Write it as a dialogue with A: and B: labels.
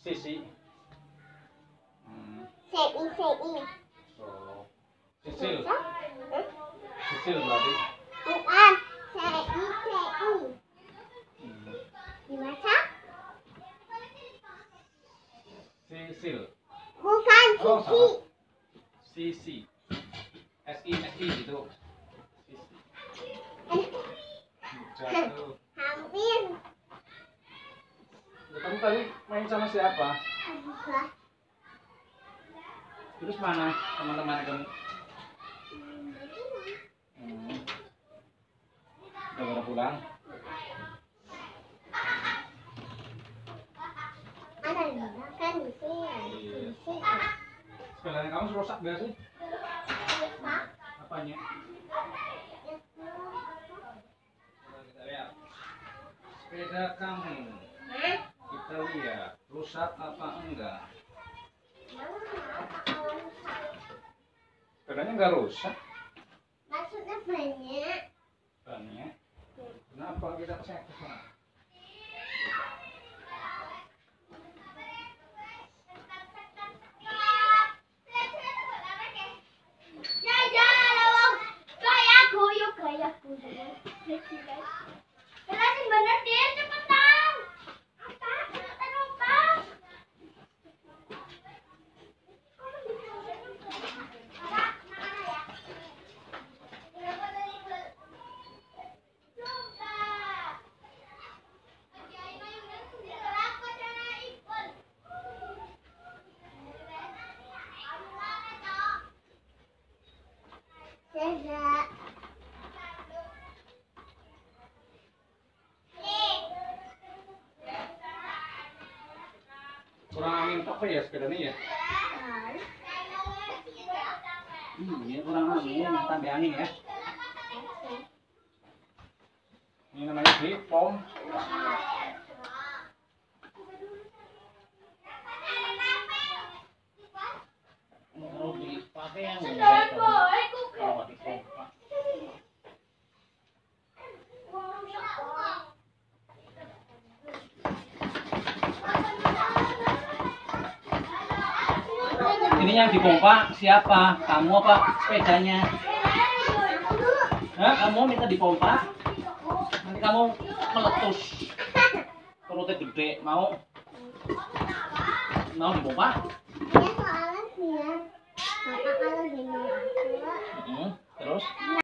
A: Sisi. Hmm.
B: CI CI.
A: So, sisil. Sisil berarti.
B: Bukan. CI CI.
A: Hmm. Sisil.
B: Bukan
A: Oh,
B: Sisi.
A: Sisi. S I S I gitu. Sisi. Jatuh.
B: Hampir.
A: Ya, Kamu tadi main sama siapa? Terus mana teman-teman kamu? Hmm. Udah pada pulang?
B: Ada di sini. Di sini.
A: Sepedanya kamu rusak gak sih? Apanya? Sepeda kamu.
B: Hah?
A: Kita lihat rusak apa enggak? Sepedanya enggak rusak.
B: Maksudnya banyak.
A: Banyak. Kenapa kita cek Kurang angin apa ya sepedanya ya? Hmm, ini kurang angin, tambah angin ya. Ini namanya bipom. Kalau dipakai yang kalau dipompa. Ini yang dipompa siapa? Kamu apa sepedanya? Hah? Kamu minta dipompa? Nanti kamu meletus. Perutnya gede. Mau? Mau dipompa?
B: Ya soalnya biar bapak kalau gini aku
A: Hmm?